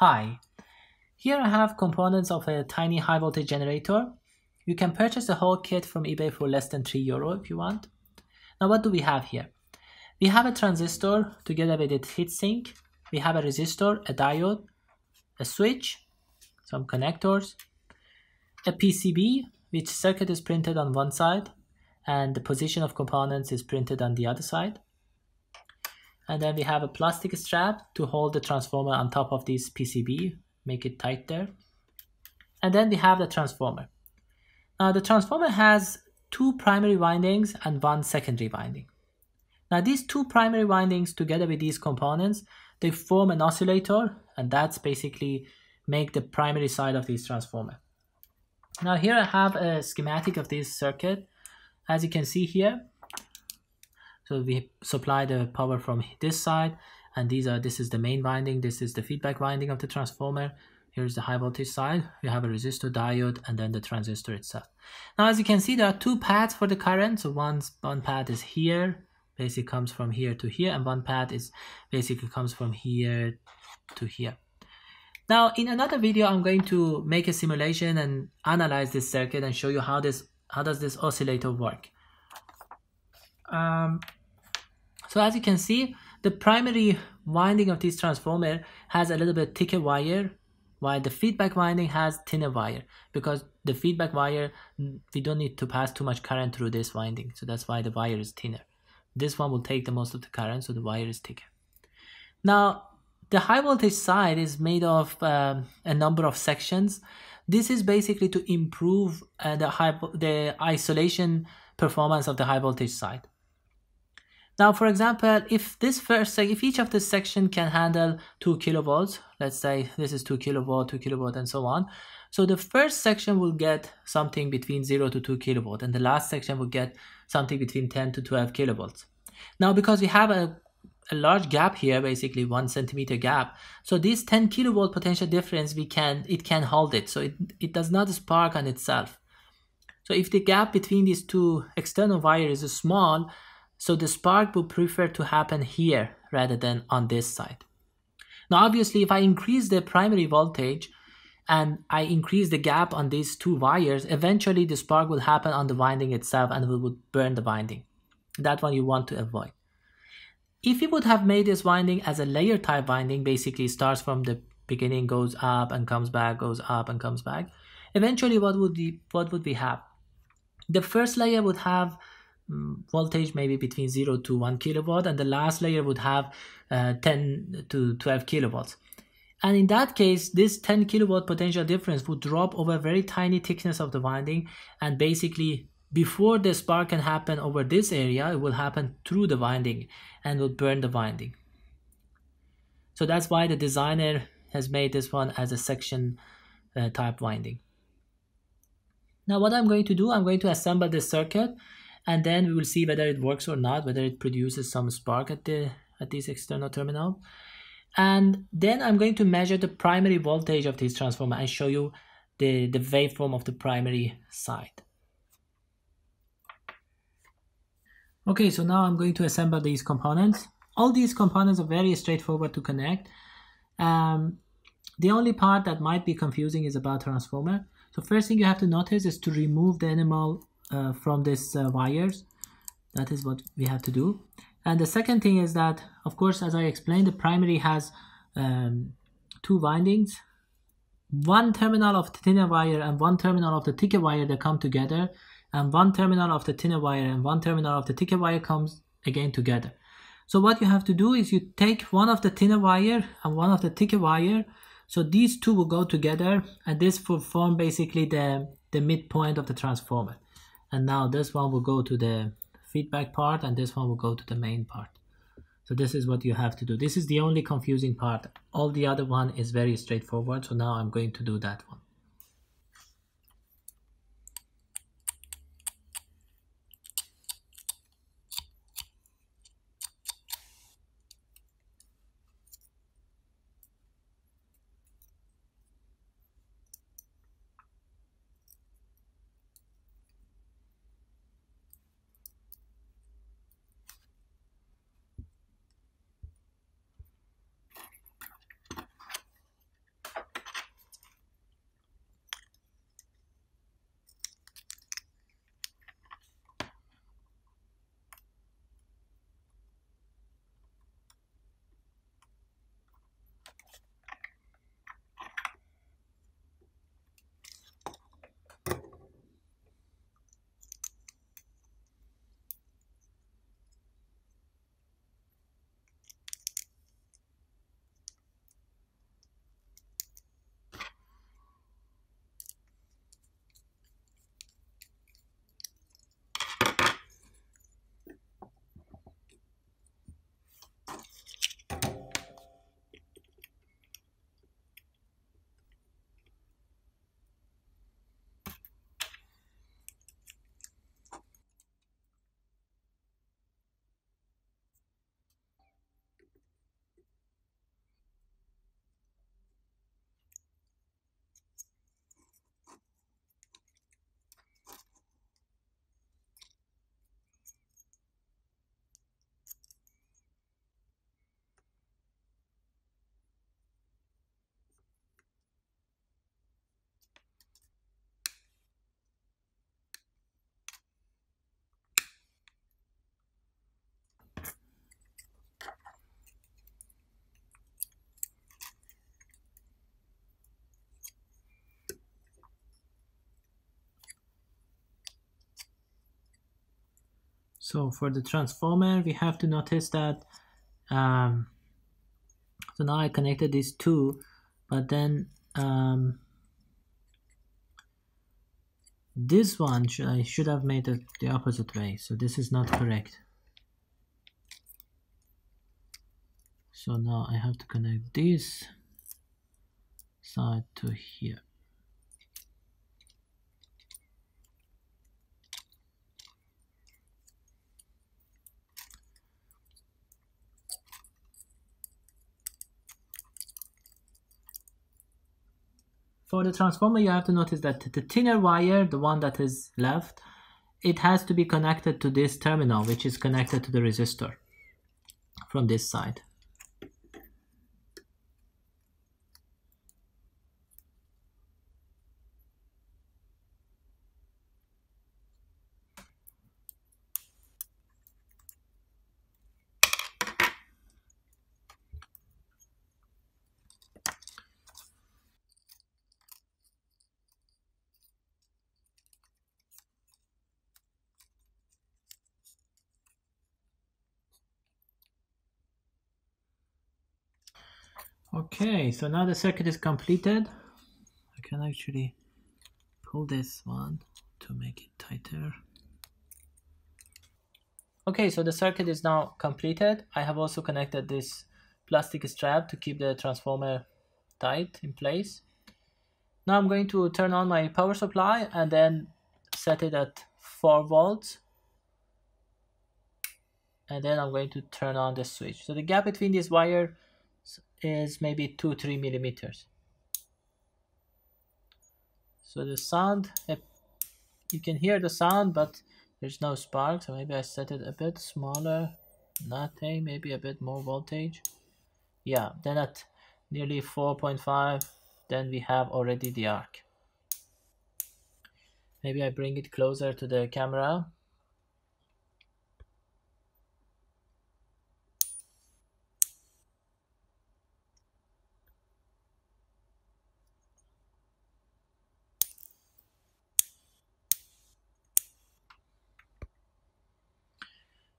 Hi, here I have components of a tiny high voltage generator. You can purchase the whole kit from eBay for less than 3 euro if you want. Now what do we have here? We have a transistor together with its heatsink. We have a resistor, a diode, a switch, some connectors, a PCB which circuit is printed on one side and the position of components is printed on the other side. And then we have a plastic strap to hold the transformer on top of this PCB, make it tight there. And then we have the transformer. Now the transformer has two primary windings and one secondary winding. Now these two primary windings together with these components, they form an oscillator and that's basically make the primary side of this transformer. Now here I have a schematic of this circuit. As you can see here, so we supply the power from this side and these are this is the main winding, this is the feedback winding of the transformer. Here's the high voltage side. We have a resistor diode and then the transistor itself. Now as you can see there are two paths for the current. So one, one path is here, basically comes from here to here and one path is basically comes from here to here. Now in another video I'm going to make a simulation and analyze this circuit and show you how this how does this oscillator work. Um, so as you can see, the primary winding of this transformer has a little bit thicker wire while the feedback winding has thinner wire. Because the feedback wire we don't need to pass too much current through this winding. So that's why the wire is thinner. This one will take the most of the current so the wire is thicker. Now the high voltage side is made of um, a number of sections. This is basically to improve uh, the high the isolation performance of the high voltage side now, for example, if this first, if each of the section can handle two kilovolts, let's say this is two kilovolt, two kilovolt, and so on. So the first section will get something between zero to two kilovolt, and the last section will get something between 10 to 12 kilovolts. Now, because we have a, a large gap here, basically one centimeter gap, so this 10 kilovolt potential difference, we can, it can hold it. So it, it does not spark on itself. So if the gap between these two external wires is small, so the spark will prefer to happen here rather than on this side. Now obviously if I increase the primary voltage and I increase the gap on these two wires, eventually the spark will happen on the winding itself and it would burn the winding. That one you want to avoid. If you would have made this winding as a layer type winding, basically starts from the beginning, goes up and comes back, goes up and comes back, eventually what would, we, what would we have? The first layer would have voltage maybe between 0 to 1 kilowatt and the last layer would have uh, 10 to 12 kilowatts and in that case this 10 kilowatt potential difference would drop over a very tiny thickness of the winding and basically before the spark can happen over this area it will happen through the winding and will burn the winding. So that's why the designer has made this one as a section uh, type winding. Now what I'm going to do I'm going to assemble this circuit and then we will see whether it works or not whether it produces some spark at the at this external terminal and then I'm going to measure the primary voltage of this transformer and show you the, the waveform of the primary side. Okay, so now I'm going to assemble these components. All these components are very straightforward to connect. Um, the only part that might be confusing is about transformer. So first thing you have to notice is to remove the enamel uh, from these uh, wires. That is what we have to do. And the second thing is that of course as I explained the primary has um, two windings. One terminal of the thinner wire and one terminal of the thicker wire that come together and one terminal of the thinner wire and one terminal of the thicker wire comes again together. So what you have to do is you take one of the thinner wire and one of the thicker wire. So these two will go together and this will form basically the the midpoint of the transformer and now this one will go to the feedback part and this one will go to the main part. So this is what you have to do. This is the only confusing part. All the other one is very straightforward. So now I'm going to do that one so for the transformer we have to notice that um, so now I connected these two but then um, this one should, I should have made it the opposite way. So this is not correct. So now I have to connect this side to here For the transformer, you have to notice that the thinner wire, the one that is left, it has to be connected to this terminal, which is connected to the resistor from this side. Okay, so now the circuit is completed. I can actually pull this one to make it tighter. Okay, so the circuit is now completed. I have also connected this plastic strap to keep the transformer tight in place. Now I'm going to turn on my power supply and then set it at 4 volts. And then I'm going to turn on the switch. So the gap between this wire is maybe 2 3 millimeters. So the sound you can hear the sound but there's no spark so maybe I set it a bit smaller nothing maybe a bit more voltage. Yeah then at nearly 4.5 then we have already the arc. Maybe I bring it closer to the camera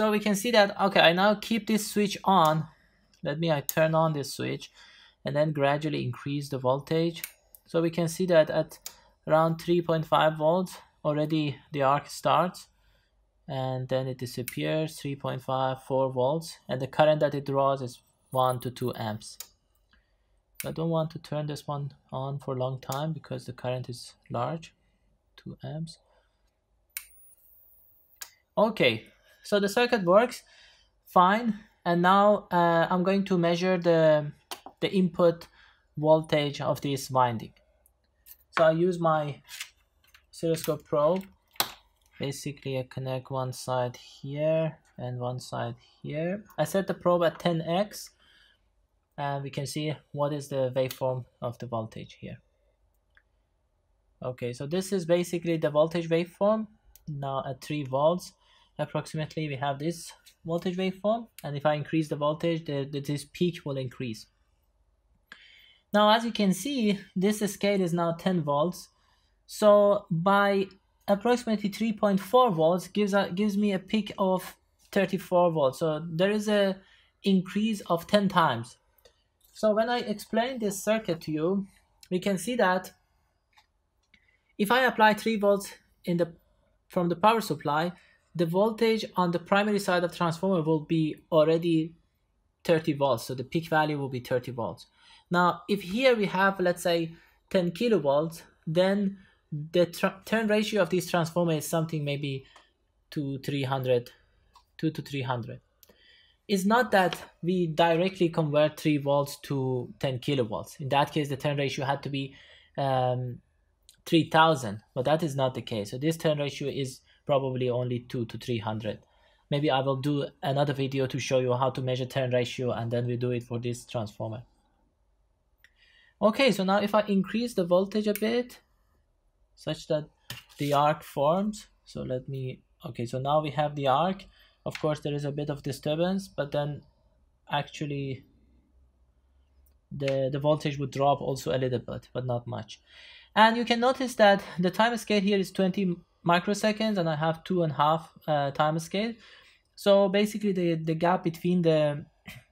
So we can see that, okay, I now keep this switch on. Let me I turn on this switch and then gradually increase the voltage. So we can see that at around 3.5 volts, already the arc starts and then it disappears 3.5 4 volts and the current that it draws is 1 to 2 amps I don't want to turn this one on for a long time because the current is large 2 amps okay so the circuit works fine. And now uh, I'm going to measure the the input voltage of this winding. So I use my oscilloscope probe. Basically I connect one side here and one side here. I set the probe at 10x and we can see what is the waveform of the voltage here. Okay so this is basically the voltage waveform now at 3 volts approximately we have this voltage waveform and if I increase the voltage the, the, this peak will increase. Now as you can see this scale is now 10 volts. So by approximately 3.4 volts gives a, gives me a peak of 34 volts. So there is a increase of 10 times. So when I explain this circuit to you we can see that if I apply 3 volts in the from the power supply the voltage on the primary side of transformer will be already 30 volts so the peak value will be 30 volts. Now if here we have let's say 10 kilovolts then the turn ratio of this transformer is something maybe to 300 2 to 300 it's not that we directly convert 3 volts to 10 kilovolts. In that case the turn ratio had to be um, 3000 but that is not the case. So this turn ratio is probably only 2 to 300 maybe I will do another video to show you how to measure turn ratio and then we do it for this transformer. Okay so now if I increase the voltage a bit such that the arc forms so let me okay so now we have the arc. Of course there is a bit of disturbance but then actually the the voltage would drop also a little bit but not much. And you can notice that the time scale here is 20 microseconds and I have two and a half uh, time scale. So basically the, the gap between the,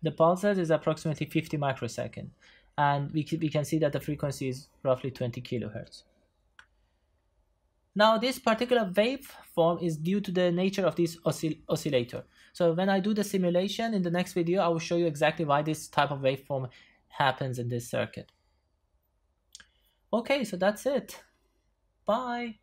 the pulses is approximately 50 microsecond. And we, we can see that the frequency is roughly 20 kilohertz. Now this particular waveform is due to the nature of this oscill oscillator. So when I do the simulation in the next video, I will show you exactly why this type of waveform happens in this circuit. Okay, so that's it. Bye.